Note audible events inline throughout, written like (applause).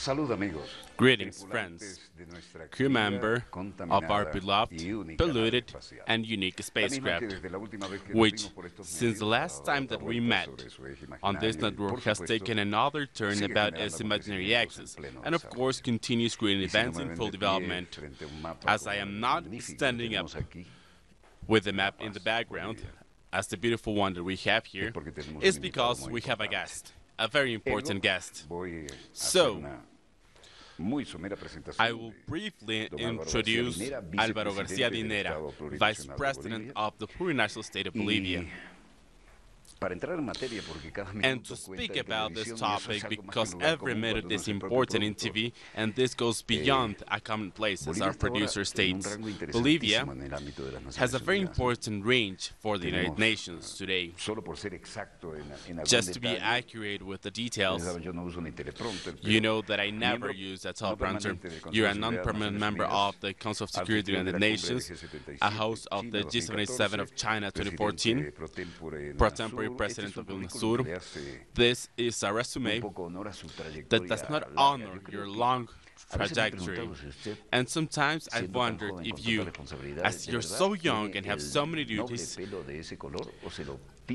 Salud amigos. Greetings, friends. Crew member of our beloved, polluted, and unique spacecraft, which, since the last time that we met on this network, has taken another turn about its imaginary axis, and of course continues creating events in full development. As I am not standing up with the map in the background, as the beautiful one that we have here, is because we have a guest, a very important guest. So, I will briefly introduce Álvaro García Linera, Vice President of the Plurinational State of Bolivia. And to speak about this topic, because every minute is important in TV, and this goes beyond a commonplace, as our producer states. Bolivia has a very important range for the United Nations today. Just to be accurate with the details, you know that I never use a teleprompter. You're a non-permanent member of the Council of Security of the United Nations, a host of the G77 of China 2014, pro tempore president of UNASUR. This is a resume that does not honor your long trajectory. And sometimes I wondered if you, as you're so young and have so many duties,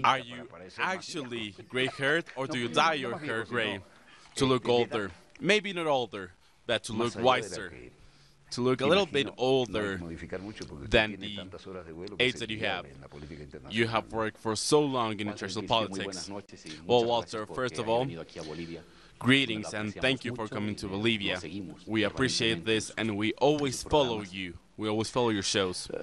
are you actually gray-haired or do you dye your hair gray to look older? Maybe not older, but to look wiser to look a little bit older than the age that you have. You have worked for so long in international politics. Well, Walter, first of all, greetings and thank you for coming to Bolivia. We appreciate this and we always follow you. We always follow your shows. (sighs)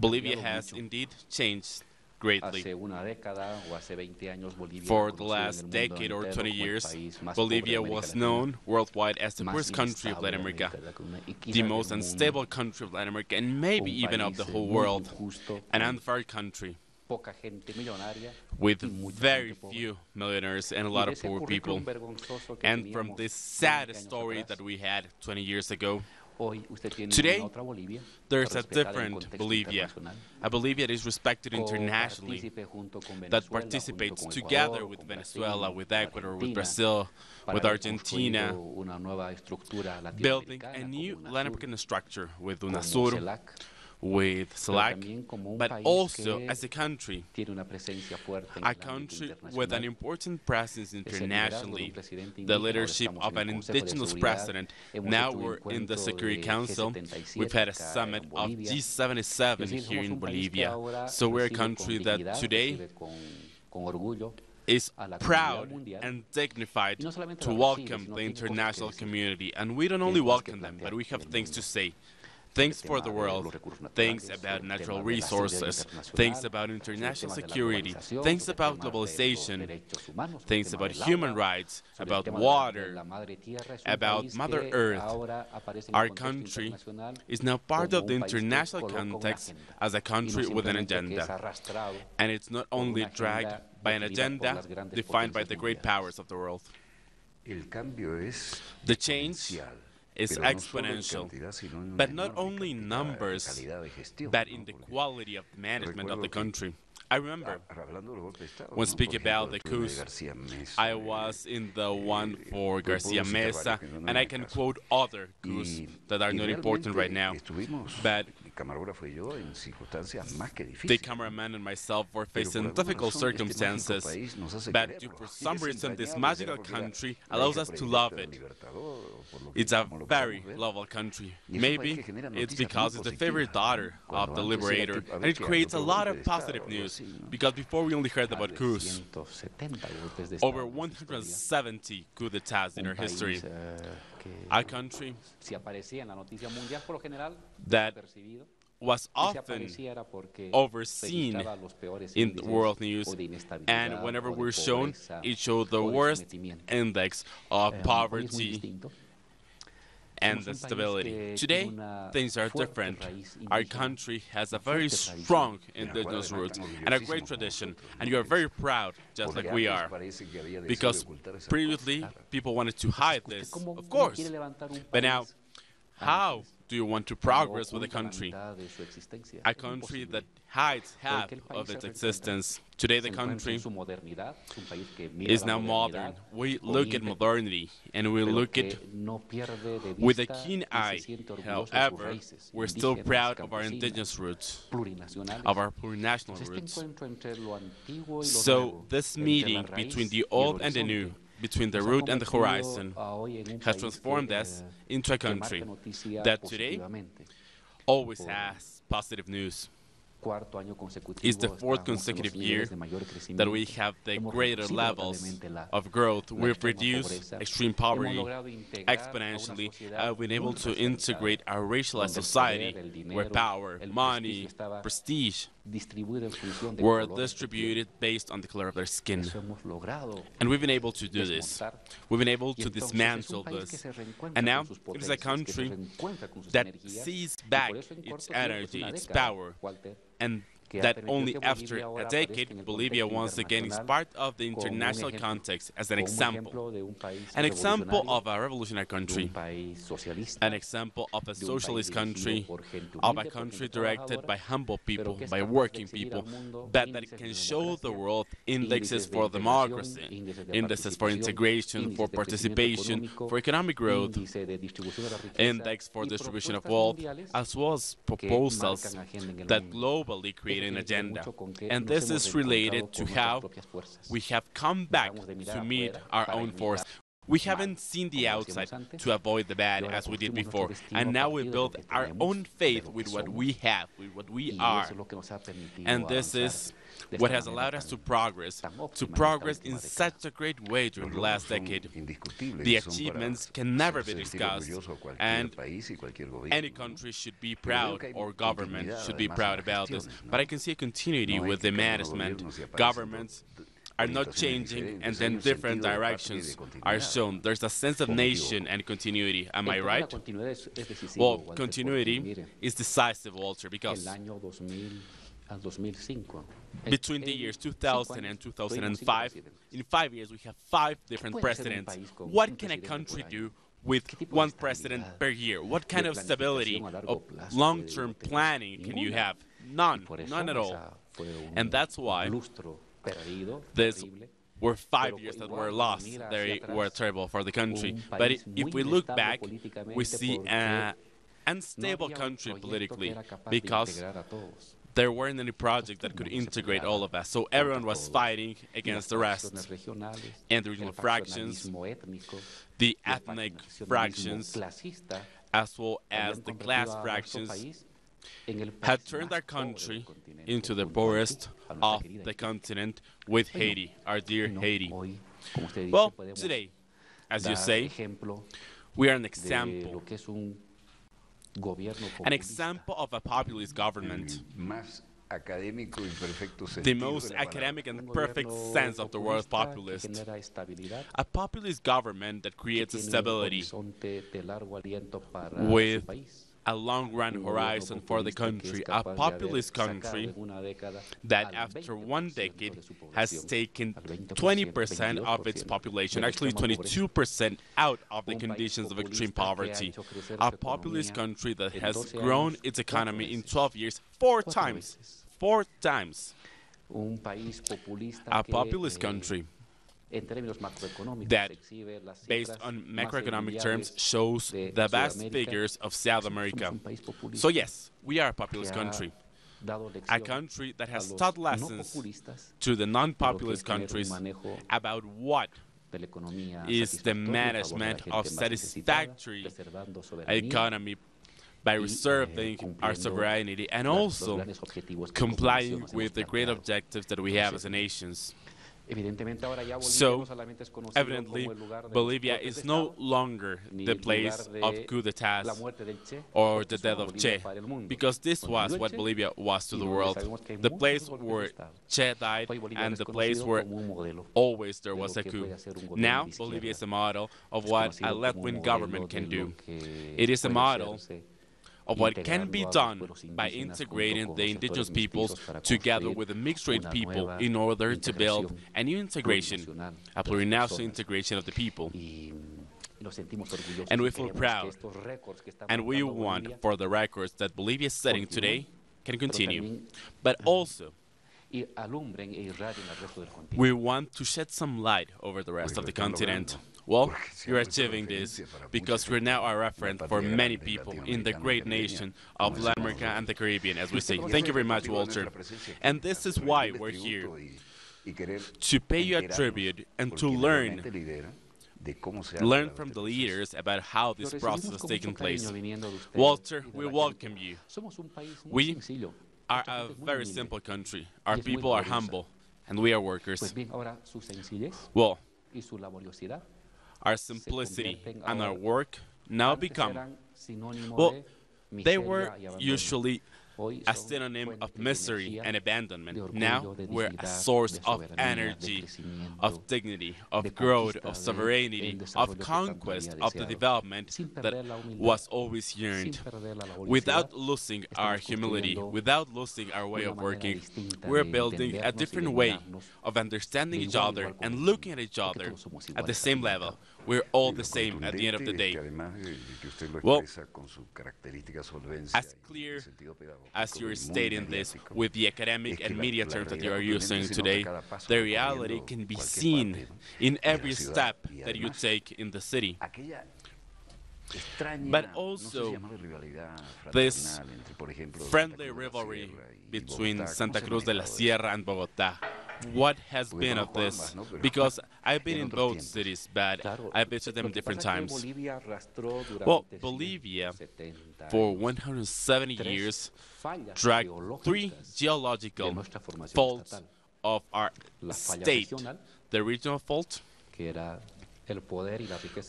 Bolivia has indeed changed greatly. For the last decade or 20 years, Bolivia was known worldwide as the worst country of Latin America, the most unstable country of Latin America, and maybe even of the whole world, an unfair country with very few millionaires and a lot of poor people. And from this sad story that we had 20 years ago, Today, there's a different Bolivia, a Bolivia that is respected internationally, that participates together with Venezuela, with Ecuador, with Brazil, with Argentina, building a new Latin American structure with UNASUR, with CELAC, but also as a country, a country with an important presence internationally, the leadership of an indigenous president. Now we're in the Security Council. We've had a summit of G77 here in Bolivia. So we're a country that today is proud and dignified to welcome the international community. And we don't only welcome them, but we have things to say things for the world, things about natural resources, things about international security, things about globalization, things about human rights, about water, about Mother Earth. Our country is now part of the international context as a country with an agenda. And it's not only dragged by an agenda defined by the great powers of the world. The change is exponential, but not only in numbers, but in the quality of management of the country. I remember when speaking about the coups, I was in the one for Garcia Meza, and I can quote other coups that are not important right now. But the cameraman and myself were facing difficult circumstances, but for some reason this magical country allows us to love it. It's a very lovable country. Maybe it's because it's the favorite daughter of the liberator, and it creates a lot of positive news, because before we only heard about coups. Over 170 coup d'etats in our history. A country that was often overseen in the world news, and whenever we're shown, it showed the worst index of poverty and the stability. Today, things are different. Our country has a very strong indigenous roots and a great tradition, and you are very proud, just like we are. Because previously, people wanted to hide this, of course. But now, how do you want to progress with a country? A country that hides half of its existence. Today, the country is now modern. We look at modernity and we look at with a keen eye. However, we're still proud of our indigenous roots, of our plurinational roots. So, this meeting between the old and the new between the root and the horizon has transformed us into a country that today always has positive news. It's the fourth consecutive year that we have the greater levels of growth. We've reduced extreme poverty exponentially. I've been able to integrate our racialized society where power, money, prestige were distributed based on the color of their skin. And we've been able to do this. We've been able to dismantle this. And now it is a country that sees back its energy, its power, and that only after a decade, Bolivia once again is part of the international context as an example. An example of a revolutionary country, an example of a socialist country, of a country directed by humble people, by working people, but that can show the world indexes for democracy, indexes for integration, for participation, for economic growth, index for distribution of wealth, as well as proposals that globally create an agenda. And this is related to how we have come back to meet our own force. We haven't seen the outside to avoid the bad as we did before. And now we build our own faith with what we have, with what we are. And this is what has allowed us to progress, to progress in such a great way during the last decade. The achievements can never be discussed, and any country should be proud, or government should be proud about this. But I can see a continuity with the management. Governments are not changing and then different directions are shown. There's a sense of nation and continuity. Am I right? Well, continuity is decisive, Walter, because between the years 2000 and 2005, in five years, we have five different presidents. What can a country do with one president per year? What kind of stability, of long-term planning can you have? None, none at all. And that's why this were five years that were lost. They were terrible for the country. But if we look back, we see an unstable country politically because there weren't any project that could integrate all of us. So everyone was fighting against the rest. And the regional fractions, the ethnic fractions, as well as the class fractions, had turned our country into the poorest of the continent with Haiti, our dear Haiti. Well, today, as you say, we are an example an example of a populist government. The most academic and perfect sense of the word populist. A populist government that creates a stability with a long-run horizon for the country, a populist country that after one decade has taken 20% of its population, actually 22% out of the conditions of extreme poverty. A populist country that has grown its economy in 12 years four times. Four times. A populist country that, based on macroeconomic terms, shows the vast figures of South America. So yes, we are a populist country. A country that has taught lessons to the non-populist countries about what is the management of satisfactory economy by reserving our sovereignty and also complying with the great objectives that we have as a nation. So, evidently, Bolivia is no longer the place of coup d'etats or the death of Che, because this was what Bolivia was to the world. The place where Che died and the place where always there was a coup. Now, Bolivia is a model of what a left-wing government can do. It is a model of what can be done by integrating the indigenous peoples together with the mixed-race people in order to build a new integration, a plurinational integration of the people. And we feel proud. And we want for the records that Bolivia is setting today can continue. But also, we want to shed some light over the rest of the continent. Well, you're achieving this because we're now a reference for many people in the great nation of Latin America and the Caribbean, as we say. Thank you very much, Walter. And this is why we're here to pay you a tribute and to learn learn from the leaders about how this process has taken place. Walter, we welcome you. We are a very simple country. Our people are humble, and we are workers. Well, our simplicity and our work now become, well, they were usually a synonym of misery and abandonment. Now we're a source of energy, of dignity, of growth, of sovereignty, of conquest, of the development that was always yearned. Without losing our humility, without losing our way of working, we're building a different way of understanding each other and looking at each other at the same level we're all the same at the end of the day. Well, as clear as you're stating this with the academic and media terms that you are using today, the reality can be seen in every step that you take in the city. But also, this friendly rivalry between Santa Cruz de la Sierra and Bogota what has been of this? Because (laughs) I've been in both cities, but I've visited them different times. Well, Bolivia, for 170 years, dragged three geological faults of our state. The regional fault,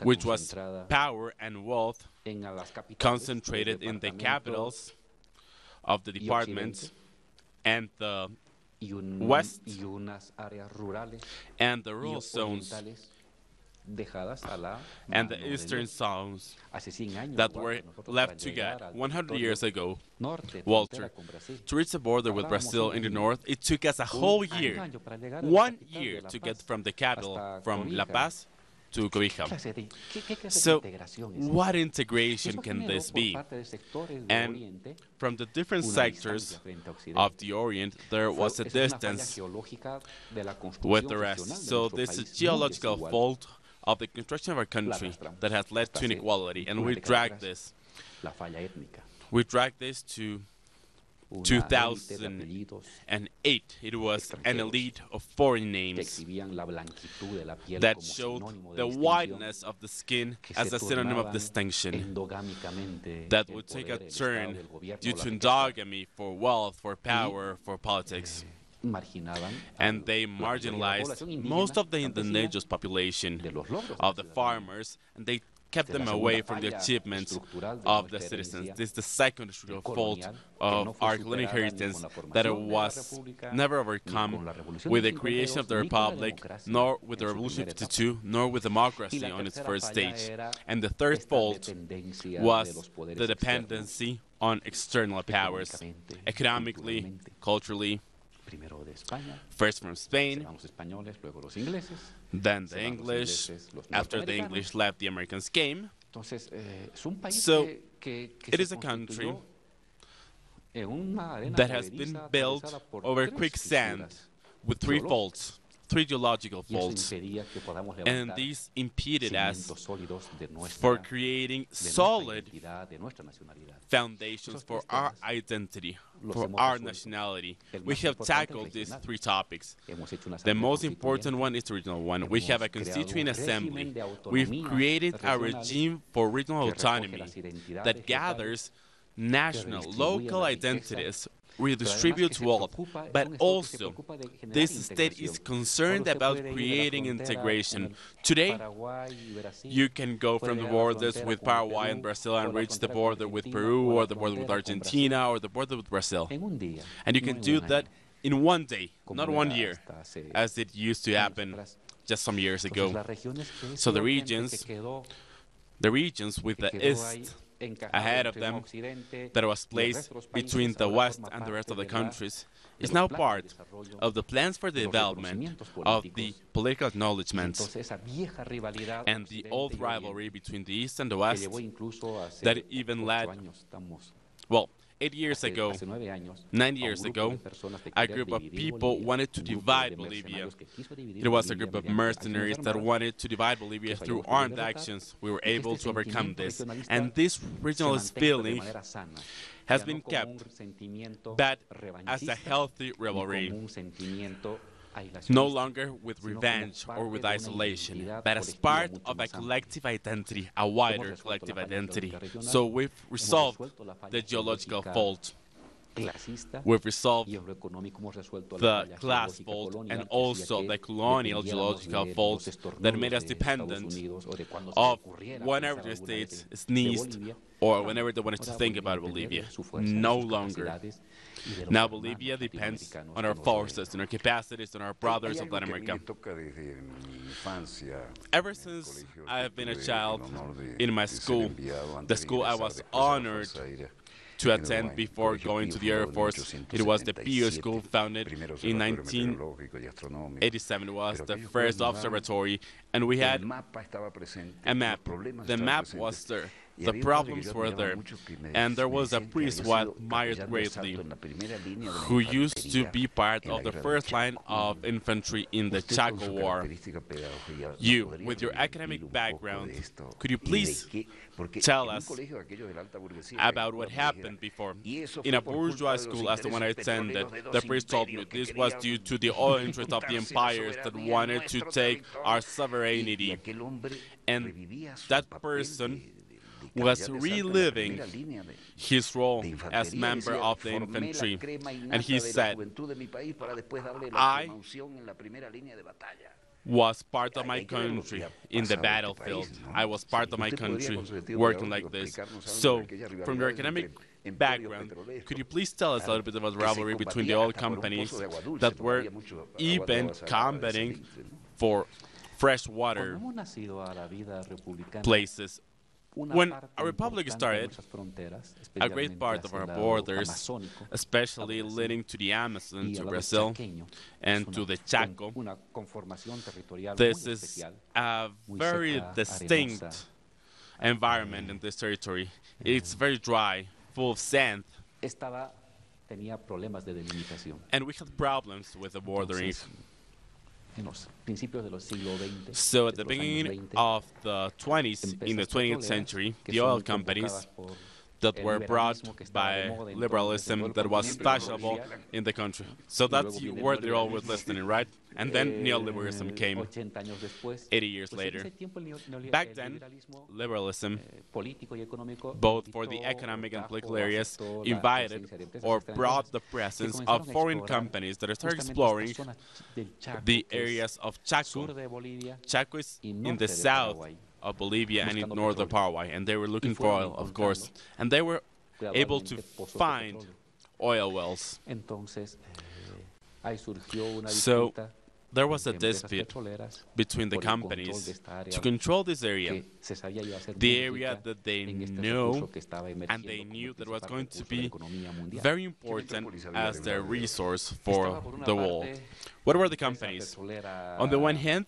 which was power and wealth concentrated in the capitals of the departments and the west and the rural zones and the eastern zones that were left to get 100 years ago, Walter, to reach the border with Brazil in the north, it took us a whole year, one year to get from the capital, from La Paz, to Cobija. So, what integration can this be? And from the different sectors of the Orient, there was a distance with the rest. So, this is geological fault of the construction of our country that has led to inequality, and we drag this. We drag this to 2008, it was an elite of foreign names that showed the whiteness of the skin as a synonym of distinction. that would take a turn due to endogamy for wealth, for power, for politics. and they marginalized most of the indigenous population of the farmers, and they kept them away from the achievements of the citizens. This is the second structural fault of our colonial heritage that it was never overcome with the creation of the Republic, nor with the Revolution of 52, nor with democracy on its first stage. And the third fault was the dependency on external powers, economically, culturally, First from Spain, then the English, after the English left, the Americans came. Eh, so it is a country that has been built over quicksand with three faults three geological faults, and these impeded us for creating solid foundations for our identity, for our nationality. We have tackled these three topics. The most important one is the regional one. We have a constituent assembly. We've created a regime for regional autonomy that gathers national, local identities redistributes wealth, but also this state is concerned about creating integration. Today, you can go from the borders with Paraguay and Brazil and reach the border with Peru or the border with Argentina or the border with Brazil. And you can do that in one day, not one year, as it used to happen just some years ago. So the regions, the regions with the east ahead of them that was placed between the West and the rest of the countries is now part of the plans for the development of the political acknowledgments and the old rivalry between the East and the West that even led, well, Eight years ago, nine years ago, a group of people wanted to divide Bolivia. It was a group of mercenaries that wanted to divide Bolivia through armed actions. We were able to overcome this. And this regionalist feeling has been kept, but as a healthy rivalry no longer with revenge or with isolation, but as part of a collective identity, a wider collective identity. So we've resolved the geological fault. We've resolved the class fault and also the colonial geological fault that made us dependent of whenever the States sneezed or whenever they wanted to think about Bolivia. No longer. Now Bolivia depends on our forces and our capacities and our brothers of Latin America. Ever since I have been a child in my school, the school I was honored to attend before going to the Air Force. It was the Pio School founded in 1987. It was the first observatory, and we had a map. The map was there. The problems were there. And there was a priest who I admired greatly, who used to be part of the first line of infantry in the Chaco War. You, with your academic background, could you please tell us about what happened before? In a bourgeois school, as the one I attended, the priest told me this was due to the (laughs) oil interest of the empires that wanted to take our sovereignty. And that person was reliving his role as member of the infantry. And he said, I was part of my country in the battlefield. I was part of my country working like this. So, from your academic background, could you please tell us a little bit about the rivalry between the oil companies that were even combating for fresh water places when our republic started, a great part of our borders, especially leading to the Amazon, to Brazil, and to the Chaco, this is a very distinct environment in this territory. It's very dry, full of sand. And we had problems with the bordering. So at the beginning of the 20s, in the 20th century, the oil companies that were brought by liberalism that was fashionable in the country. So that's where they're always listening, right? And then neoliberalism came 80 years later. Back then, liberalism, both for the economic and political areas, invited or brought the presence of foreign companies that started exploring the areas of Chaco. Chaco is in the south of Bolivia and in northern Paraguay, and they were looking for oil, of course, and they were able to find oil wells. So there was a dispute between the companies to control this area, the area that they know and they knew that was going to be very important as their resource for the world. What were the companies? On the one hand,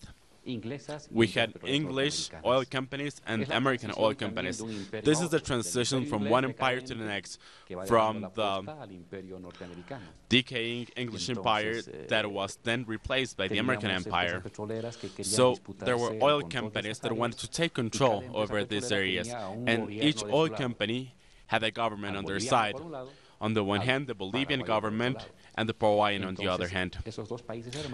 we had English oil companies and American oil companies. This is the transition from one empire to the next, from the decaying English empire that was then replaced by the American empire. So there were oil companies that wanted to take control over these areas, and each oil company had a government on their side. On the one hand, the Bolivian government and the Paraguayan on the other hand.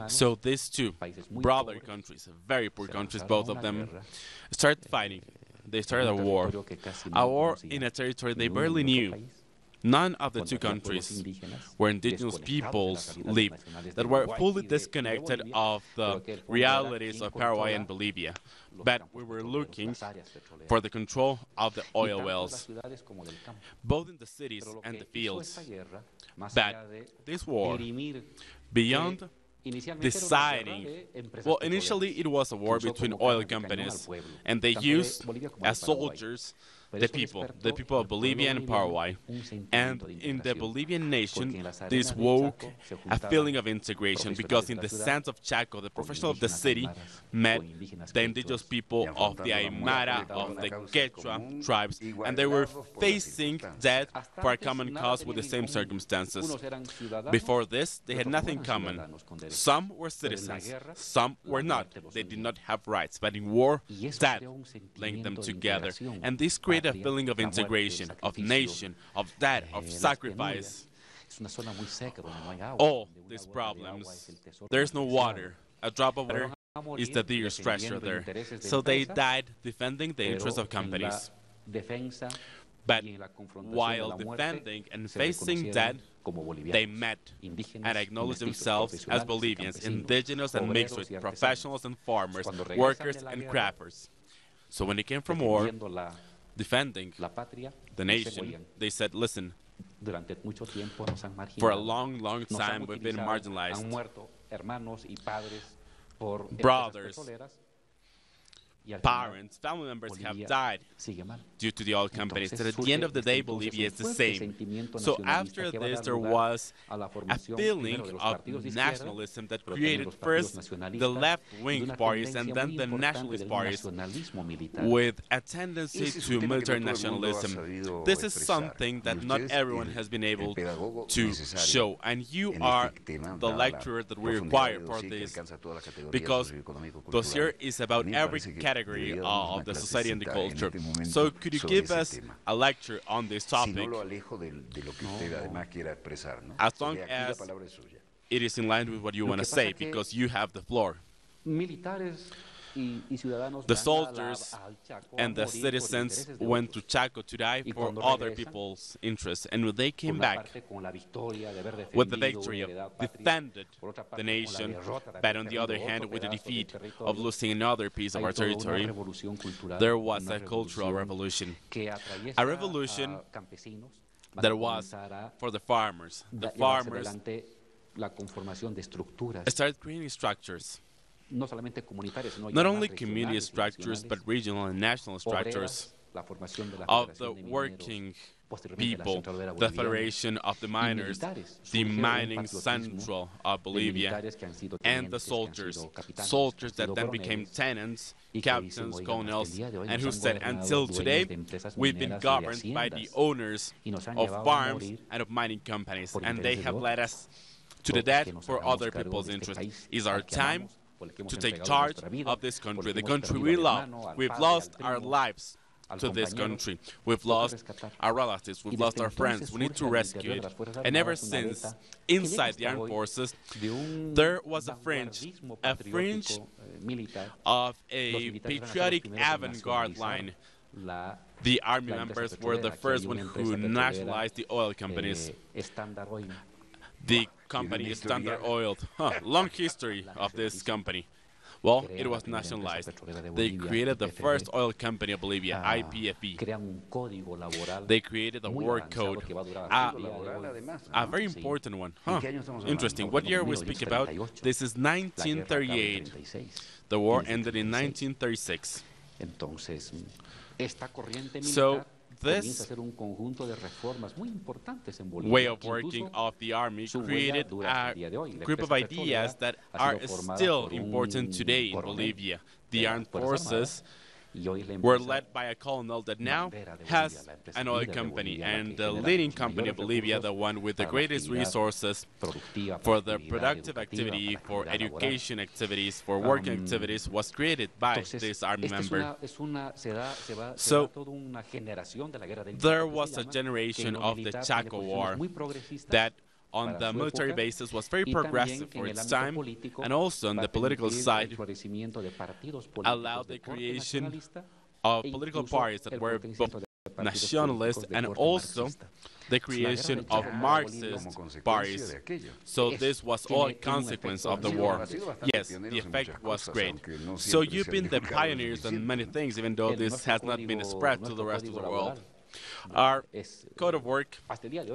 So these two brother countries, very poor countries, both of them, started fighting. They started a war. A war in a territory they barely knew. None of the two countries where indigenous peoples live that were fully disconnected of the realities of Paraguay and Bolivia. But we were looking for the control of the oil wells, both in the cities and the fields. But this war, beyond deciding. Well, initially it was a war between oil companies, and they used as soldiers the people, the people of Bolivia and Paraguay. And in the Bolivian nation, this woke a feeling of integration because in the sands of Chaco, the professionals of the city met the indigenous people of the Aymara, of the Quechua tribes, and they were facing death for a common cause with the same circumstances. Before this, they had nothing common. Some were citizens, some were not. They did not have rights, but in war, that linked them together. And this created a feeling of integration, of nation, of that, of sacrifice. All these problems, there's no water. A drop of water is the dearest treasure there. So they died defending the interests of companies. But while defending and facing death, they met and acknowledged themselves as Bolivians, indigenous and mixed with professionals and farmers, workers and crafters. So when they came from war, defending the nation, they said, listen, for a long, long time we've been marginalized. Brothers, parents, family members have died due to the oil companies. That at the end of the day, Bolivia is the same. So after this, there was a feeling of nationalism that created first the left-wing parties and then the nationalist parties with a tendency to military nationalism. This is something that not everyone has been able to show, and you are the lecturer that we require for this, because dossier is about every category category of the society and the culture. So could you give us a lecture on this topic? As long as it is in line with what you want to say, because you have the floor. The soldiers and the citizens went to Chaco to die for other people's interests, and when they came back with the victory of defended the nation, but on the other hand, with the defeat of losing another piece of our territory, there was a cultural revolution. A revolution that was for the farmers. The farmers started creating structures not only community structures, but regional and national structures of the working people, the Federation of the Miners, the Mining Central of Bolivia, and the soldiers. Soldiers that then became tenants, captains, colonels, and who said, until today, we've been governed by the owners of farms and of mining companies, and they have led us to the death for other people's interests. Is our time to take charge of this country, the country we love. We've lost our lives to this country. We've lost our relatives, we've lost our friends. We need to rescue it. And ever since, inside the armed forces, there was a fringe, a fringe of a patriotic avant-garde line. The army members were the first one who nationalized the oil companies. The company Standard Oil. (laughs) Huh, long history of this company. Well, it was nationalized. They created the first oil company of Bolivia, YPFB. They created a work code, a, a very important one. Huh. Interesting. What year we speak about? This is 1938. The war ended in 1936. So this way of working of the army created a group of ideas that are still important today in Bolivia. The armed forces were led by a colonel that now has an oil company and the leading company of Bolivia, the one with the greatest resources for the productive activity, for education activities, for working activities, was created by this army member. So there was a generation of the Chaco War that on the military basis was very progressive for its time and also on the political side allowed the creation of political parties that were both nationalist and also the creation of Marxist parties. So this was all a consequence of the war. Yes, the effect was great. So you've been the pioneers in many things, even though this has not been spread to the rest of the world. Our code of work,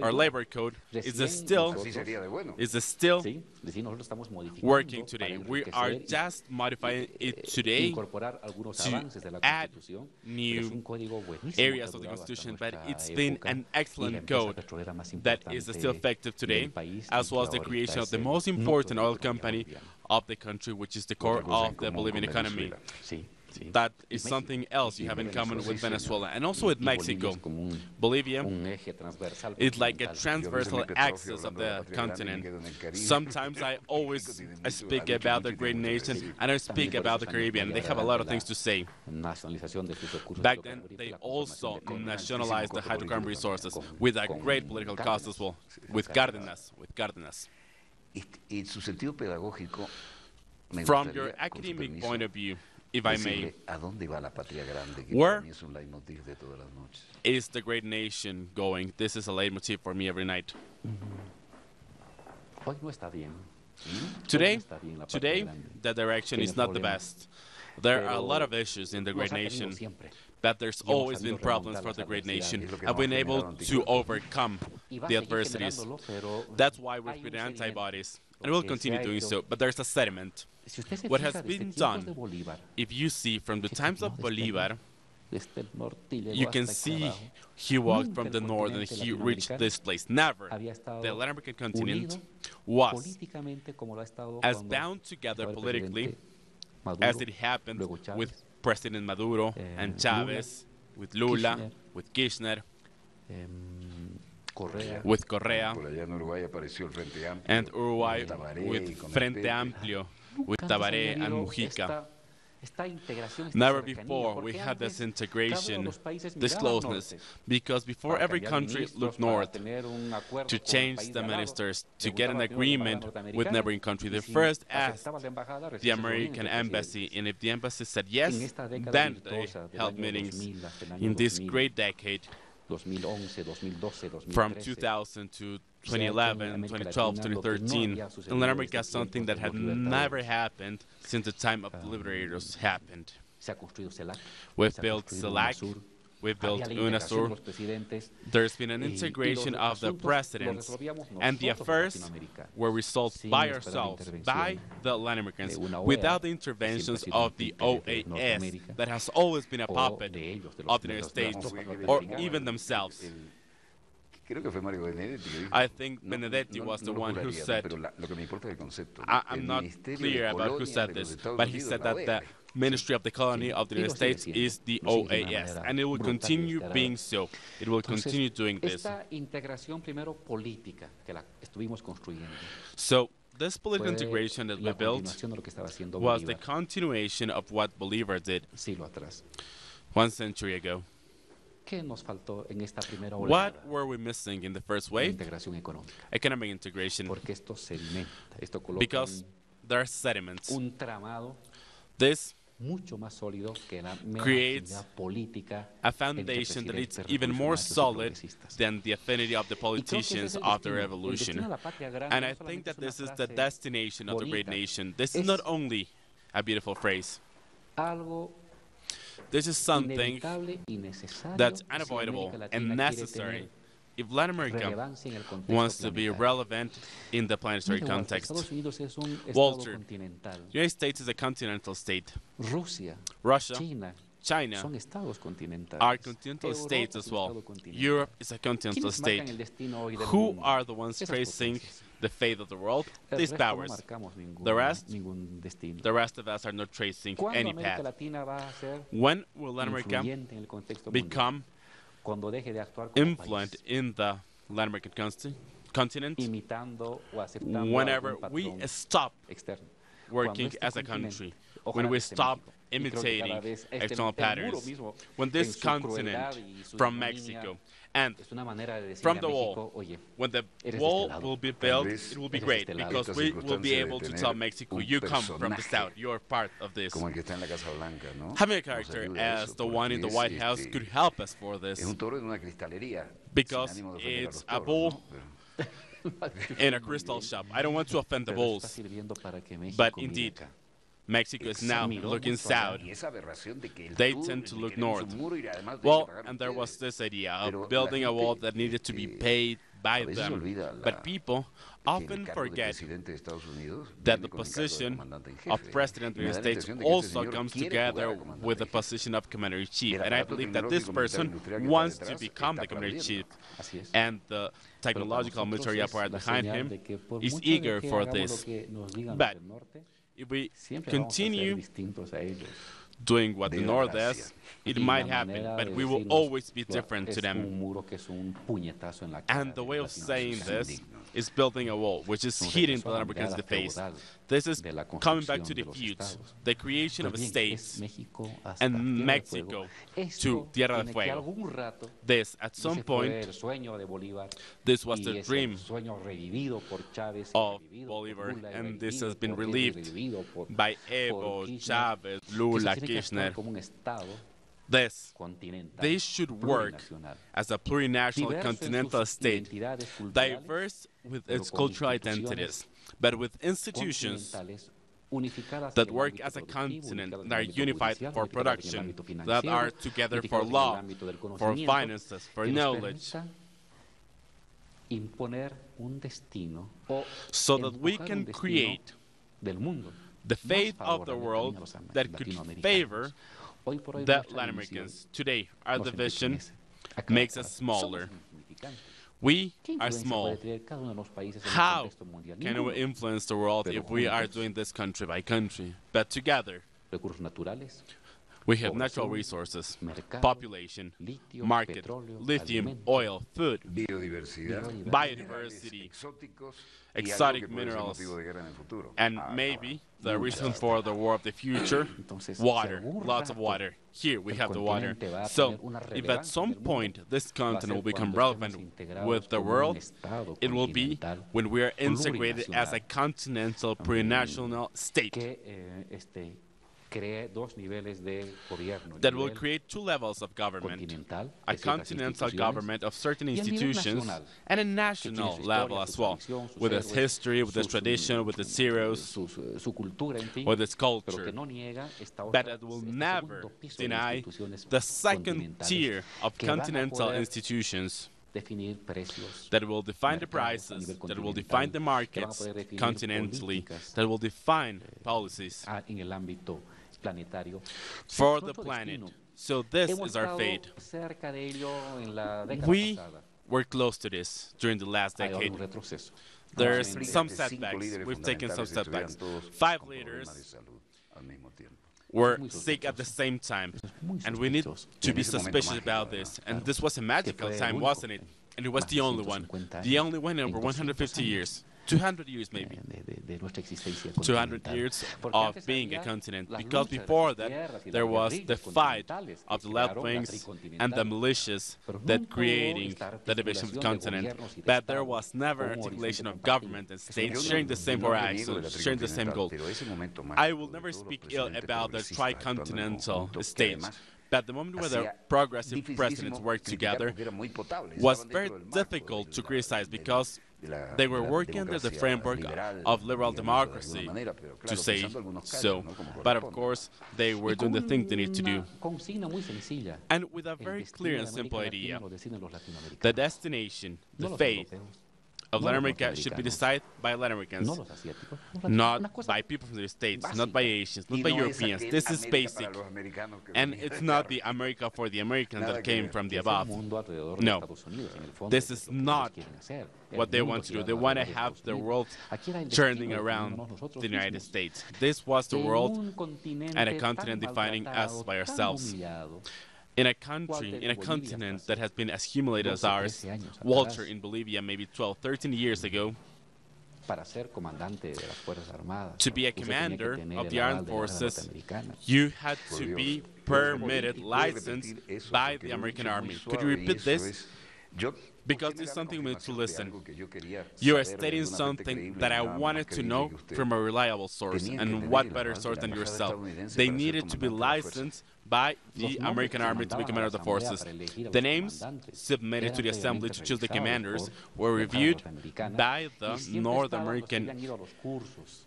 our labor code, is still is still working today. We are just modifying it today to add new areas of the Constitution, but it's been an excellent code that is still effective today, as well as the creation of the most important oil company of the country, which is the core of the Bolivian economy that is something else you have in common with Venezuela. And also with Mexico. Bolivia is like a transversal axis of the continent. Sometimes I (laughs) always I speak about the great nation and I speak about the Caribbean. They have a lot of things to say. Back then, they also nationalized the hydrocarbon resources with a great political cost as well, with Cárdenas, with Cárdenas. From your academic point of view, if I may, where is the great nation going? This is a leitmotif for me every night. Today, today, the direction is not the best. There are a lot of issues in the great nation, but there's always been problems for the great nation. I've been able to overcome the adversities. That's why we've created antibodies, and we'll continue doing so. But there's a sediment. What has been done, if you see from the times of Bolivar, you can see he walked from the north and he reached this place. Never. The Latin American continent was as bound together politically as it happened with President Maduro and Chavez, with Lula, with Kirchner, with Correa, and Uruguay with Frente Amplio with Tabaré and Mujica. Never before we had this integration, this closeness, because before every country looked north to change the ministers, to get an agreement with neighboring country. They first asked the American embassy, and if the embassy said yes, then they held meetings in this great decade. from 2000 to 2011, 2012, 2013, in Latin America, something that had never happened since the time of the liberators happened. We've built CELAC, we've built UNASUR. There's been an integration of the presidents and the affairs were resolved by ourselves, by the Latin Americans, without the interventions of the OAS that has always been a puppet of the United States or even themselves. I think Benedetti was the one who said, I, am not clear about who said this, but he said that the Ministry of the Colony of the United States is the OAS, and it will continue being so. It will continue doing this. So, this political integration that we built was the continuation of what Bolivar did one century ago. What were we missing in the first wave? Economic integration. Because there are sediments. This creates a foundation that is even more solid than the affinity of the politicians of the revolution. And I think that this is the destination of the great nation. This is not only a beautiful phrase. This is something that's unavoidable and necessary if Latin America wants to be relevant in the planetary context. Walter, the United States is a continental state. Russia, China are continental states as well. Europe is a continental state. Who are the ones tracing the fate of the world? These powers. The rest, the rest of us are not tracing any path. When will Latin America become influent in the Latin American continent? Whenever we stop working as a country, when we stop imitating external patterns, when this continent from Mexico and from the wall, when the wall will be built, it will be great because we will be able to tell Mexico, you come from the south, you're part of this. Having a character as the one in the White House could help us for this. because it's a bull (laughs) in a crystal shop. I don't want to offend the bulls, but indeed, Mexico is now looking south. They tend to look north. Well, and there was this idea of building a wall that needed to be paid by them. But people often forget that the position of President of the United States also comes together with the position of Commander-in-Chief. And I believe that this person wants to become the Commander-in-Chief. And the technological military apparatus behind him is eager for this. But if we continue doing what the North does, it might happen, but we will always be different to them. And the way of saying this is building a wall, which is hitting the Americans in the face. This is coming back to the feuds, the creation of states, and Mexico to Tierra del Fuego. This, at some point, this was the dream of Bolivar, and this has been relieved by Evo, Chavez, Lula, Kirchner. This, they should work as a plurinational continental state, diverse with its cultural identities, but with institutions that work as a continent, that are unified for production, that are together for law, for finances, for knowledge, so that we can create the fate of the world that could favor the Latin Americans. Today, our division makes us smaller. We are small. How can we influence the world if we are doing this country by country? But together, we have natural resources, population, market, lithium, oil, food, biodiversity, exotic minerals, and maybe the reason for the war of the future, water, lots of water. Here we have the water. So if at some point this continent will become relevant with the world, it will be when we are integrated as a continental plurinational state that will create two levels of government, a continental government of certain institutions and a national level as well, with its history, with its tradition, with its heroes, with its culture, but it will never deny the second tier of continental institutions that will define the prices, that will define the markets continentally, that will define policies for the planet. So this is our fate. We were close to this during the last decade. There's some setbacks. We've taken some setbacks. Five leaders were sick at the same time, and we need to be suspicious about this. And this was a magical time, wasn't it? And it was the only one, the only one in over 150 years. 200 years maybe. 200 years of being a continent. Because before that, there was the fight of the left wings and the militias that creating the division of the continent. But there was never articulation of government and states sharing the same horizon, sharing the same goal. I will never speak ill about the tricontinental states. But the moment where the progressive presidents worked together was very difficult to criticize because they were working under the framework of liberal democracy, to say so. But of course, they were doing the thing they need to do. And with a very clear and simple idea the destination, the fate, of Latin America should be decided by Latin Americans, not by people from the States, not by Asians, not by Europeans. This is basic. And it's not the America for the Americans that came from the above. No. This is not what they want to do. They want to have the world turning around the United States. This was the world and a continent defining us by ourselves in a country, in a continent that has been as humiliated as ours, Walter in Bolivia maybe 12, 13 years ago, to be a commander of the armed forces, you had to be permitted, licensed by the American army. Could you repeat this? because it's something we need to listen. You are stating something that I wanted to know from a reliable source, and what better source than yourself? They needed to be licensed by the American Army to be commander of the forces. The names submitted to the Assembly to choose the commanders were reviewed by the North American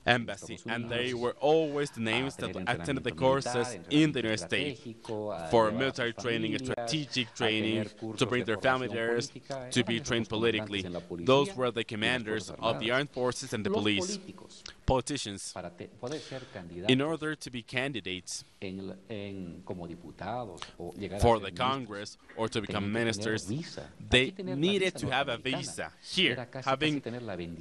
Embassy, and they were always the names that attended the courses in the United States for military training, strategic training, to bring their family there, to be trained politically. Those were the commanders of the armed forces and the police. Politicians, in order to be candidates for the Congress or to become ministers, they needed to have a visa. Here, having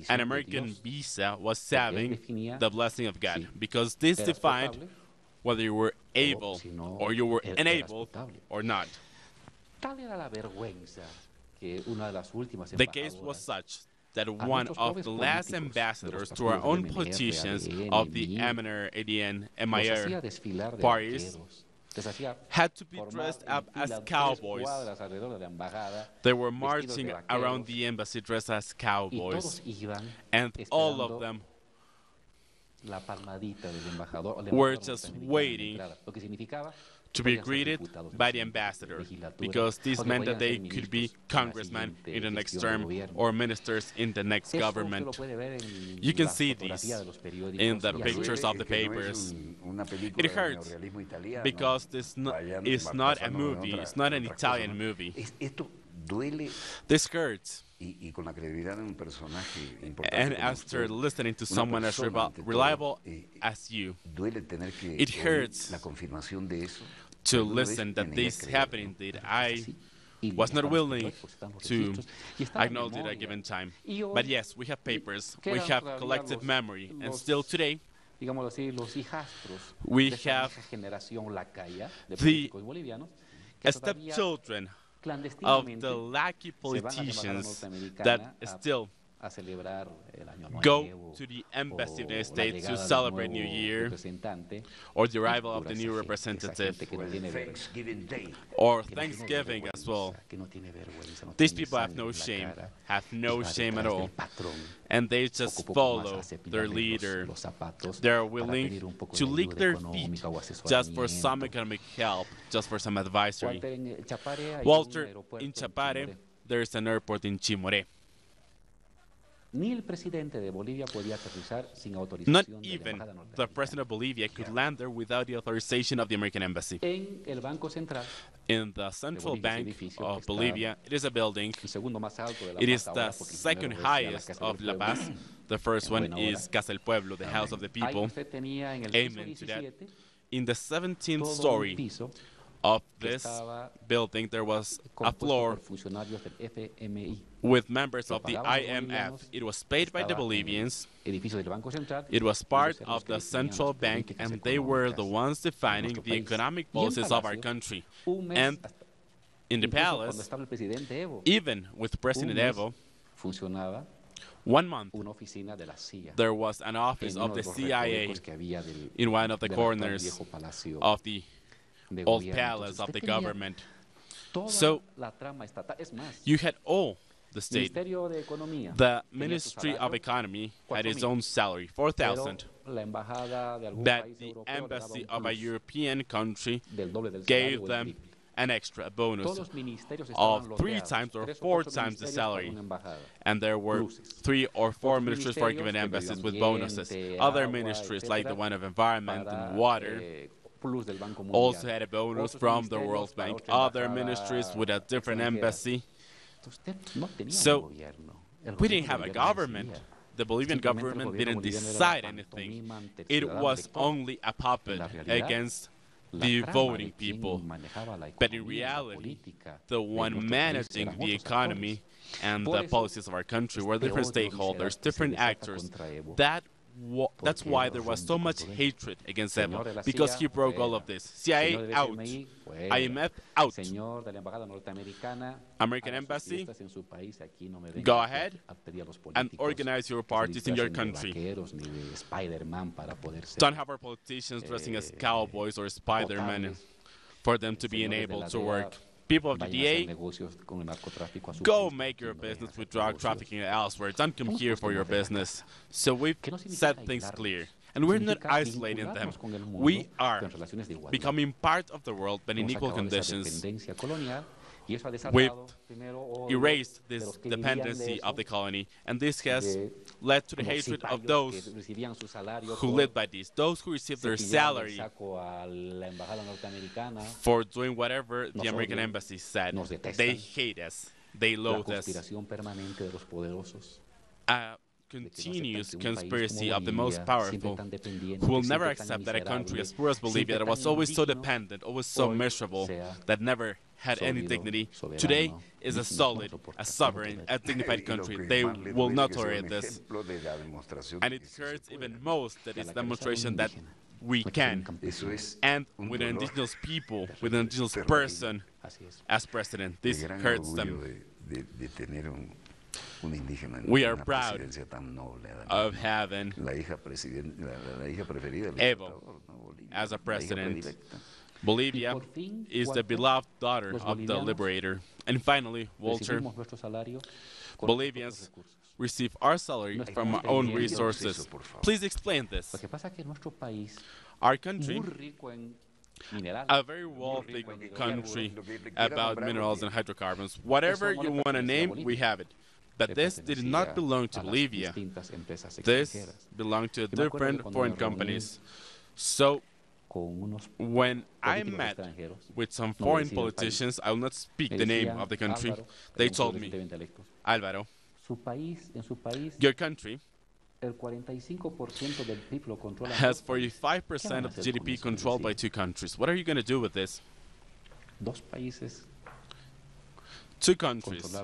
an American visa was having the blessing of God, because this defined whether you were able or you were unable or not. The case was such that one of the last ambassadors to our own politicians of the MNR, ADN, MIR parties had to be dressed up as cowboys. They were marching around the embassy dressed as cowboys, and all of them were just waiting to be greeted by the ambassador because this meant that they could be congressmen in the next term or ministers in the next government. You can see this in the pictures of the papers. It hurts because this no, is not a movie, it's not an Italian movie. This hurts. And after listening to someone as reliable as you, it hurts to listen that this happening that I was not willing to acknowledge it at a given time. But yes, we have papers, we have collective memory, and still today, we have the stepchildren of the lackey politicians that still go to the embassy of the United States to celebrate New Year or the arrival of the new representative Thanksgiving Day. or Thanksgiving as well. These people have no shame, have no shame at all, and they just follow their leader. They're willing to lick their feet just for some economic help, just for some advisory. Walter, in Chapare, there's an airport in Chimoré. Not even the president of Bolivia could land there without the authorization of the American embassy. In the central bank of Bolivia, it is a building. It is the second highest of La Paz. The first one is Casa del Pueblo, the house of the people. Amen to that. In the 17th story of this building, there was a floor with members of the IMF. It was paid by the Bolivians. It was part of the central bank, and they were the ones defining the economic policies of our country. And in the palace, even with President Evo, one month, there was an office of the CIA in one of the corners of the old palace of the government. So you had all the state. The Ministry of Economy had its own salary, 4,000. that the embassy of a European country gave them an extra bonus of three times or four times the salary. And there were three or four ministries for given embassies with bonuses. Other ministries, like the one of environment and water, also had a bonus from the World Bank. Other ministries with a different embassy so we didn't have a government. The Bolivian government didn't decide anything. It was only a puppet against the voting people. But in reality, the one managing the economy and the policies of our country were different stakeholders, different actors. That that's why there was so much hatred against Evo, because he broke all of this. CIA out, IMF out, American embassy, go ahead and organize your parties in your country. Don't have our politicians dressing as cowboys or Spider-Man for them to be enabled to work people of the DEA, go make your business with drug trafficking elsewhere. Don't come here for your business. So we've set things clear. And we're not isolating them. We are becoming part of the world but in equal conditions. We've erased this dependency of the colony, and this has led to the hatred of those who live by this, those who receive their salary for doing whatever the American embassy said. They hate us. They loathe us. A continuous conspiracy of the most powerful who will never accept that a country as poor as Bolivia that was always so dependent, always so miserable, that never had any dignity, today is a solid, a sovereign, a dignified country. They will not tolerate this. And it hurts even most that it's a demonstration that we can. And with an indigenous people, with an indigenous person as president, this hurts them. We are proud of having Evo as a president. Bolivia is the beloved daughter of the liberator. And finally, Walter, Bolivians receive our salary from our own resources. Please explain this. Our country, a very wealthy country about minerals and hydrocarbons. Whatever you want to name, we have it. But this did not belong to Bolivia. This belonged to different foreign companies. So when I met with some foreign politicians, I will not speak the name of the country, they told me, Álvaro, your country has 45% of the GDP controlled by two countries. What are you going to do with this? Two countries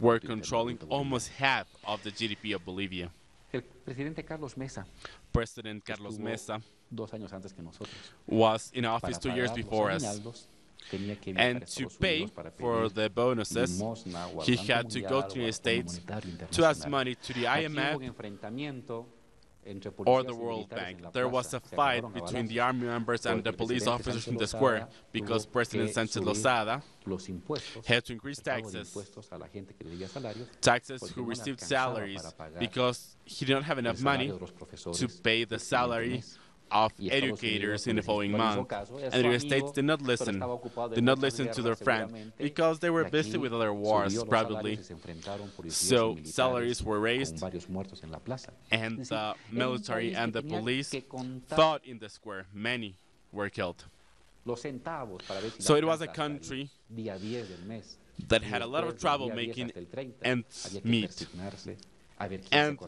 were controlling almost half of the GDP of Bolivia. President Carlos Mesa was in office two years before us. And to pay for the bonuses, he had to go to the States to ask money to the IMF or the World Bank. There was a fight between the army members and the police officers in the square because President Sanchez Lozada had to increase taxes, taxes who received salaries because he did not have enough money to pay the salary of educators in the following month. And the United States did not listen, did not listen to their friend because they were busy with other wars, probably. So salaries were raised, and the military and the police fought in the square. Many were killed. So it was a country that had a lot of trouble making ends meet. And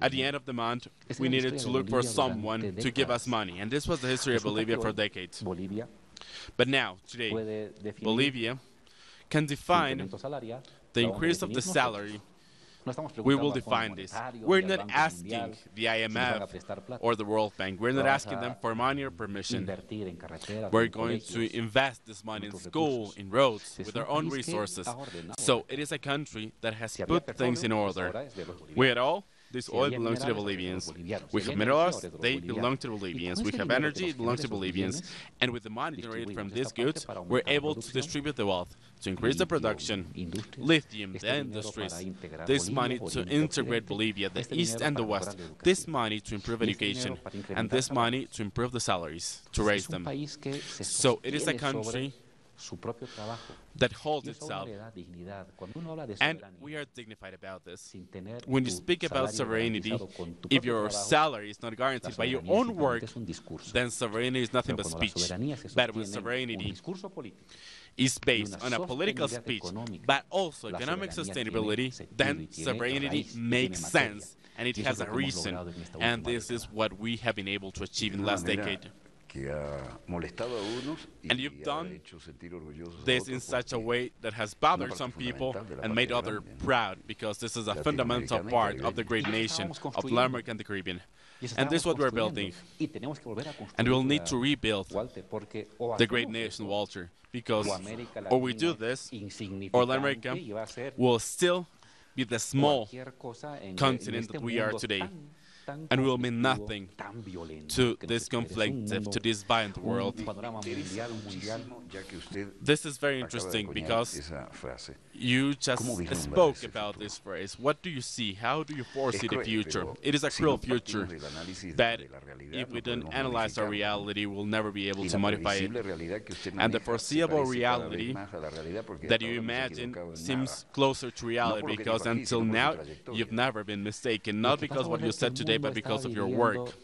at the end of the month, we needed to look for someone to give us money. And this was the history of Bolivia for decades. But now, today, Bolivia can define the increase of the salary we will define this. We're not asking the IMF or the World Bank. We're not asking them for money or permission. We're going to invest this money in school, in roads, with our own resources. So it is a country that has put things in order. We at all this oil belongs to the Bolivians. We have minerals, they belong to the Bolivians. We have energy, it belongs to Bolivians. And with the money generated from these goods, we're able to distribute the wealth, to increase the production, lithium, the industries, this money to integrate Bolivia, the East and the West, this money to improve education, and this money to improve the salaries, to raise them. So it is a country that holds itself. And we are dignified about this. When you speak about sovereignty, if your salary is not guaranteed by your own work, then sovereignty is nothing but speech. But when sovereignty is based on a political speech, but also economic sustainability, then sovereignty makes sense and it has a reason. And this is what we have been able to achieve in the last decade. And you've done this in such a way that has bothered some people and made others proud because this is a fundamental part of the great nation of Latin America and the Caribbean. And this is what we're building. And we'll need to rebuild the great nation, Walter, because or we do this, or Latin America will still be the small continent that we are today and will mean nothing to this conflictive, to this violent world. This is very interesting because You just spoke about this phrase. What do you see? How do you foresee the future? It is a cruel future that if we don't analyze our reality, we'll never be able to modify it. And the foreseeable reality that you imagine seems closer to reality because until now you've never been mistaken, not because what you said today, but because of your work.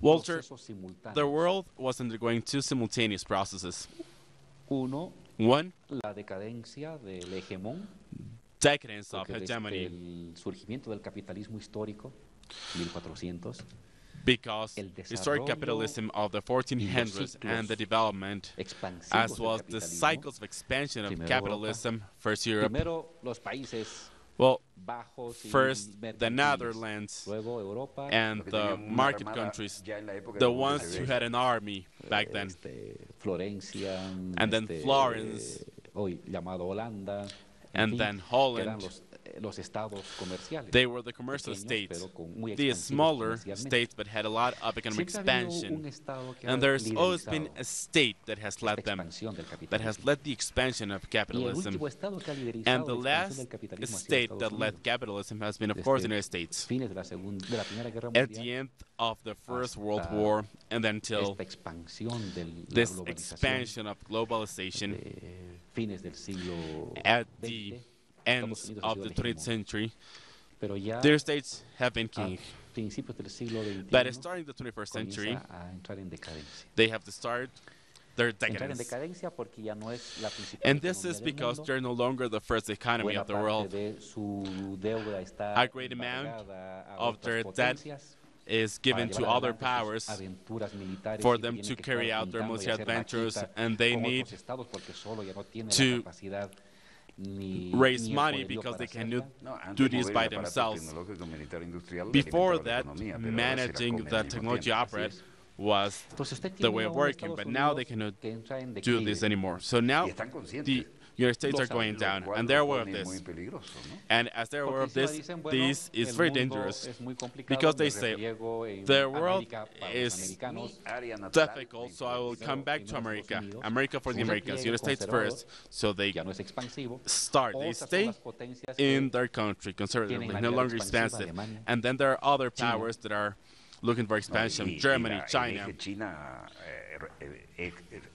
Walter, the world was undergoing two simultaneous processes. One, la decadencia del hegemón, decadence of hegemony, el surgimiento del capitalismo histórico, 1400, because historic capitalism of the 1400s and the development, as well as the cycles of expansion of capitalism, first Europe, primero los países well, first the Netherlands and the market countries, the ones who had an army back then, and then Florence, and then Holland, los estados comerciales. They were the commercial states, the smaller states, but had a lot of economic expansion. And there's always been a state that has led them, that has led the expansion of capitalism. And the last state that led capitalism has been, of course, the United States. At the end of the First World War, and then until this expansion of globalization at the ends of the 20th century, their states have been king. But starting the 21st century, they have to start their decadence. And this is because they're no longer the first economy of the world. A great amount of their debt is given to other powers for them to carry out their military adventures, and they need to raise money because they cannot do this by themselves. Before that, managing the technology opera was the way of working, but now they cannot do this anymore. So now the United States are going down, and they're aware of this. And as they're aware of this, this is very dangerous because they say the world is difficult, so I will come back to America. America for the Americans, United States first. So they start, they stay in their country conservatively, no longer expansive. And then there are other powers that are looking for expansion Germany, China.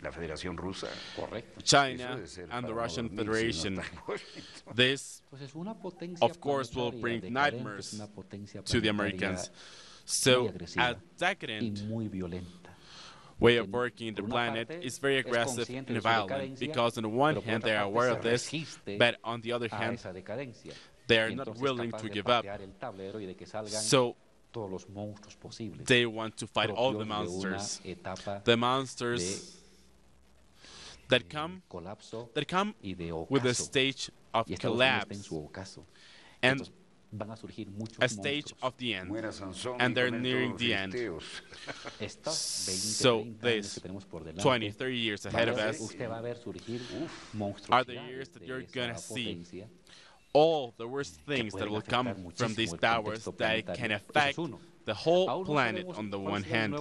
La Federación Rusa. China and the Russian Federation. This, of course, will bring nightmares to the Americans. So, a decadent way of working the planet is very aggressive and violent because on the one hand they are aware of this, but on the other hand they are not willing to give up. So they want to fight all the monsters. The monsters that come that come with a stage of collapse and a stage of the end, and they're nearing the end. so this 20, 30 years ahead of us are the years that you're gonna see all the worst things that will come from these powers that can affect the whole planet on the one hand.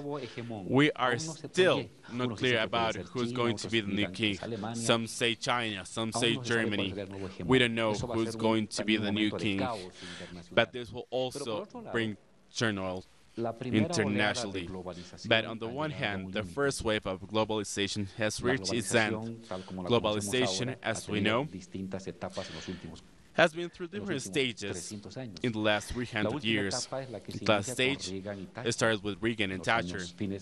We are still not clear about who's going to be the new king. Some say China, some say Germany. We don't know who's going to be the new king. But this will also bring turmoil internationally. But on the one hand, the first wave of globalization has reached its end. Globalization, as we know, has been through different stages in the last 300 years. The last stage it started with Reagan and Thatcher in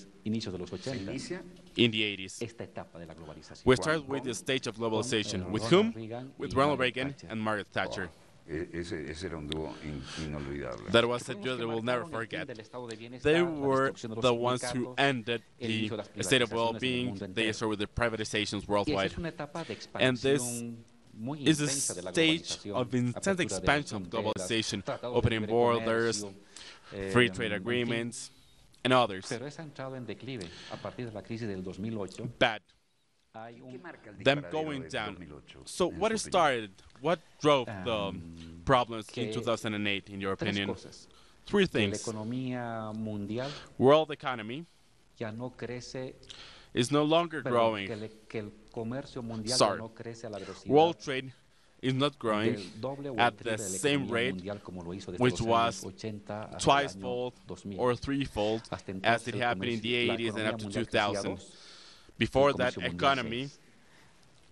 the 80s. We started with the stage of globalization. With whom? With Ronald Reagan and Margaret Thatcher. That was a duo that we'll never forget. They were the ones who ended the state of well-being. They started with the privatizations worldwide. And this is a stage of intense expansion of globalization, opening borders, free trade agreements, and others. But them going down. So what started, what drove the problems in 2008, in your opinion? Three things. World economy is no longer growing. Sorry. World trade is not growing at the same rate, which was twice-fold or threefold as it happened in the 80s and up to 2000. Before that, economy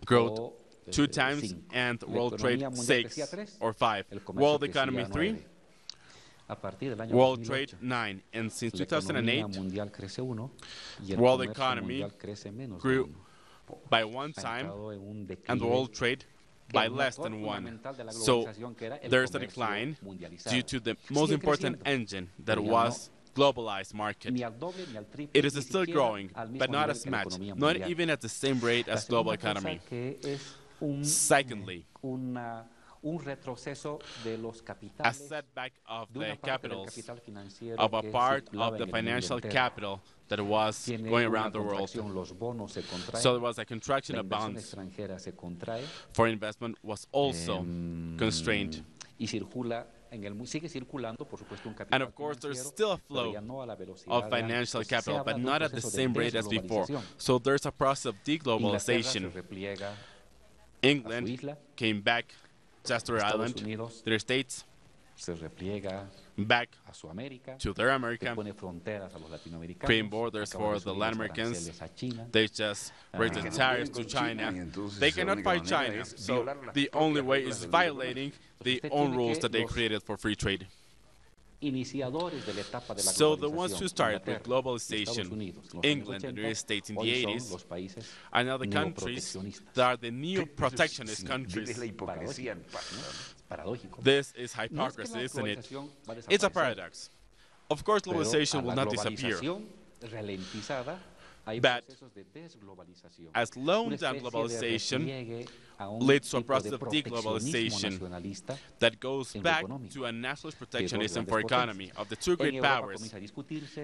growth two times and world trade six or five. World economy three, World trade nine. And since 2008, world economy grew by one time and the world trade by less than one. So there's a decline due to the most important engine that was globalized market. It is still growing, but not as much, not even at the same rate as global economy. Secondly, a setback of the capitals of a part of the financial capital that it was going around the world. So there was a contraction of bonds. Foreign investment was also constrained. And of course, there's still a flow of financial capital, but not at the same rate as before. So there's a process of deglobalization. England came back to Chester Island, their states, back to their America, creating borders for the Latin Americans. They just raised the tariffs to China. They cannot fight China, so the only way is violating the own rules that they created for free trade. So the ones who started with globalization, England and the United States in the 80s, are now the countries that are the neo-protectionist countries. This is hypocrisy, isn't it? It's a paradox. Of course, globalization will not disappear. But as slowing down globalization leads to a process of deglobalization that goes back to a nationalist protectionism for economy of the two great powers.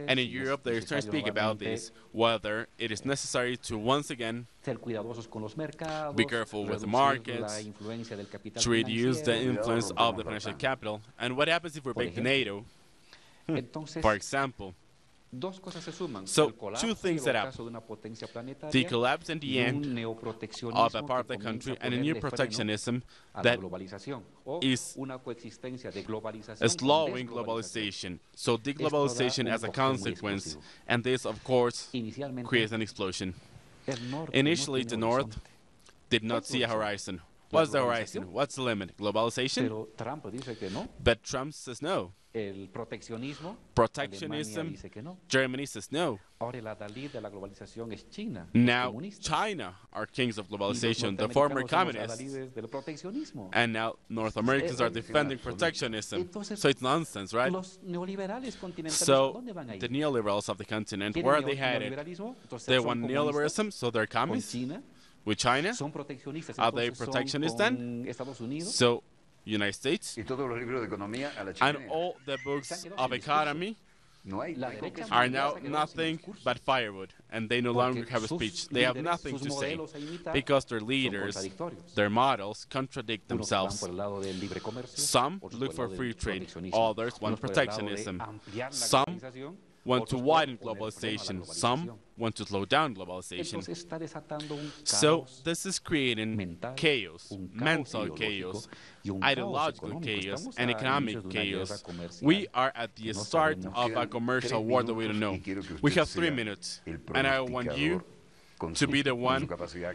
And in Europe, they are starting to speak about this, whether it is necessary to once again be careful with the markets, to reduce the influence of the financial capital. And what happens if we're break the NATO? For example, so, two things that happen. The collapse and the end of a part of the country and a new protectionism that is slowing globalization. So, deglobalization as a consequence, and this, of course, creates an explosion. Initially, the North did not see a horizon. What's the horizon? What's the limit? Globalization? But Trump says no. El proteccionismo, Protectionism, dice que no. Germany says no. Ahora el adalid de la globalización es China. Now. China are kings of globalization, the former norteamericanos son los communists. del proteccionismo. And now North Americans are defending protectionism. So it's nonsense, right? Los neoliberales continentales, So ¿dónde van the neoliberals of the continent, where are they headed? They want neoliberalism, so they're communists China, with China. son proteccionistas, Are they entonces son protectionist con Estados Unidos. So United States Y todos los libros de economía a la and all the books of economy No hay, La no hay con derecha queso. are now se ha quedado sin nothing but firewood, and they no longer have a speech. They have nothing to say modelos a imitar because their leaders, their models contradict themselves. por el lado del libre comercio, Some look for free trade, proteccionismo. others want Unos por el lado de protectionism. Some globalización, want to widen poner freno a la globalization. Some want to slow down globalization. Entonces está desatando un So this is creating chaos, mental chaos, y un caos ideological chaos, and economic inicios de una guerra chaos. We are at the start of a commercial war that we don't know. y quiero que We have three minutes, and I want you pronosticador to be the one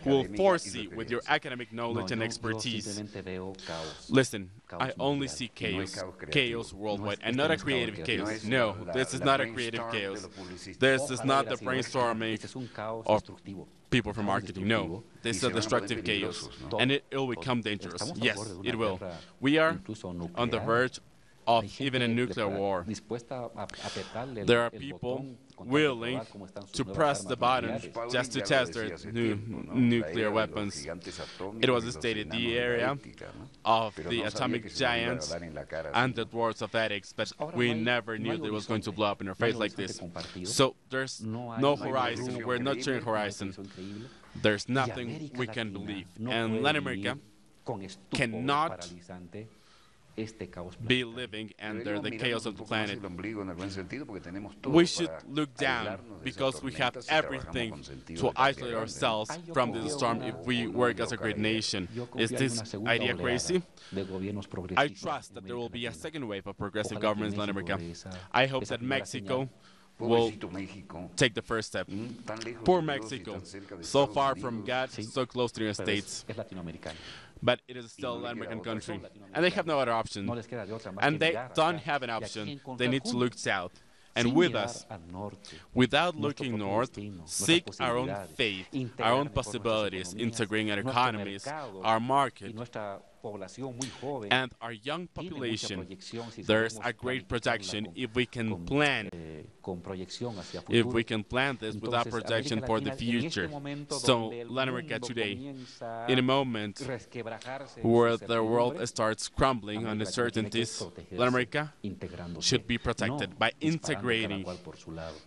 who will foresee with your academic knowledge and expertise. simplemente veo caos. Listen, I only see Y no es chaos, chaos worldwide, and not a creative chaos. No, this is not a creative chaos. This is not the brainstorming Este es un caos of people from marketing. No, this is a destructive chaos, and it, will become dangerous. Yes, borde de una it will. We are on the verge of even a nuclear war. There are people botón con tal willing probar cómo están sus to press the button just to test their new tiempo, ¿no? La nuclear era de los weapons. It was stated the area of the atomic que se nos iba a giants dar en la cara and the dwarfs of ethics, but we never knew it was going to blow up in our face like this. So there's No hay- no no hay horizon. We're not sharing horizon. There's nothing we can believe. And Latin America vivir con estupor cannot be living under the chaos of the planet. We should look down because we have everything to isolate ourselves from this storm if we work as a great nation. Is this idea crazy? I trust that there will be a second wave of progressive governments in Latin America. I hope that Mexico will take the first step. Poor Mexico, so far from God, so close to the United States. But it is still a American country, and they have no other option. And they don't have an option. They need to look south and with us, without looking north, seek our own faith, our own possibilities, integrating our economies, our market, and our young population, there's a great projection if we can plan, if we can plan this without projection for the future. So Latin America today, in a moment where the world starts crumbling on uncertainties, Latin America should be protected by integrating,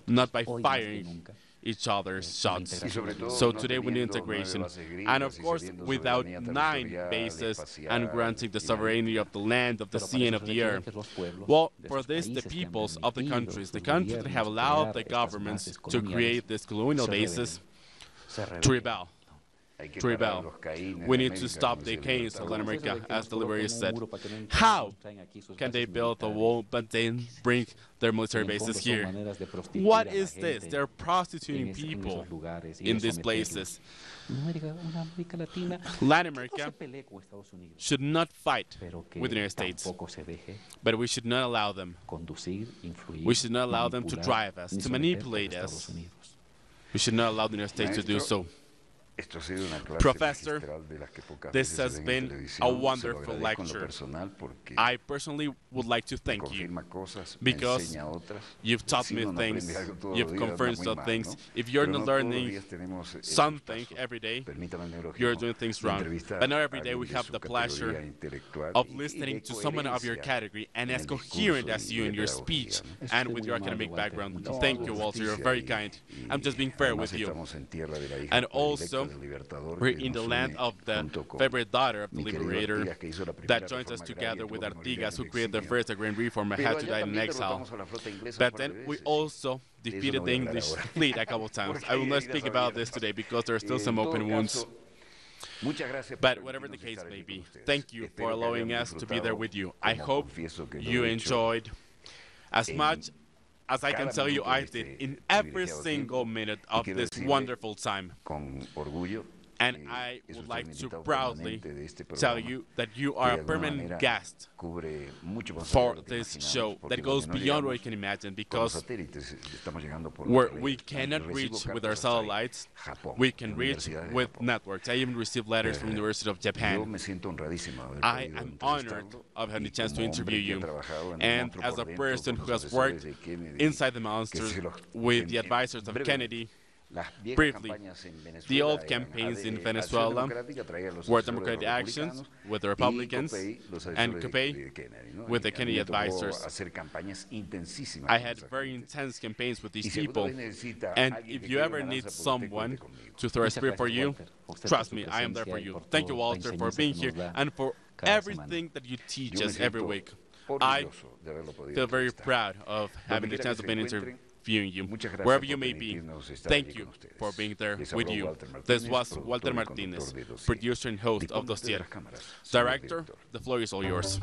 not by firing each other's shots. So today we need integration. And of course, without nine bases and granting the sovereignty of the land, of the sea, and of the air. Well, for this, the peoples of the countries, the countries that have allowed the governments to create these colonial bases, to rebel to rebel. We need to stop the chaos of Latin America, as the liberators said. How can they build a wall but then bring their military bases here? What is this? They're prostituting people in these places. Latin America should not fight with the United States, but we should not allow them. We should not allow them to drive us, to manipulate us. We should not allow the United States to do so. Professor, this has been a wonderful lecture. I personally would like to thank you because you've taught me things, you've confirmed some things. If you're not learning something every day, you're doing things wrong. But not every day we have the pleasure of listening to someone of your category and as coherent as you in your speech and with your academic background. Thank you, Walter. You're very kind. I'm just being fair with you. And also, we're in the land of the favorite daughter of the liberator that joins us together with Artigas, who created the first agrarian reform and had to die in exile. But then we also defeated the English fleet a couple (laughs) times. I will not speak about this today because there are still some open wounds. But whatever the case may be, thank you for allowing us to be there with you. I hope you enjoyed as much as I can tell you, I did in every single minute of this wonderful time. And I would like to proudly tell you that you are a permanent guest for this show that goes beyond what you can imagine because where we cannot reach with our satellites, we can reach with networks. I even received letters from the University of Japan. I am honored of having the chance to interview you. And as a person who has worked inside the monsters with the advisors of Kennedy, Briefly, the old campaigns in Venezuela were democratic actions with the Republicans and COPEI with the Kennedy advisors. I had very intense campaigns with these people, and if you ever need someone to throw a spear for you, trust me, I am there for you. Thank you, Walter, for being here and for everything that you teach us every week. I feel very proud of having the chance of being interviewed viewing you, wherever you may be. Thank you for being there with you. This was Walter Martinez, producer and host of Dossier. Director, the floor is all yours.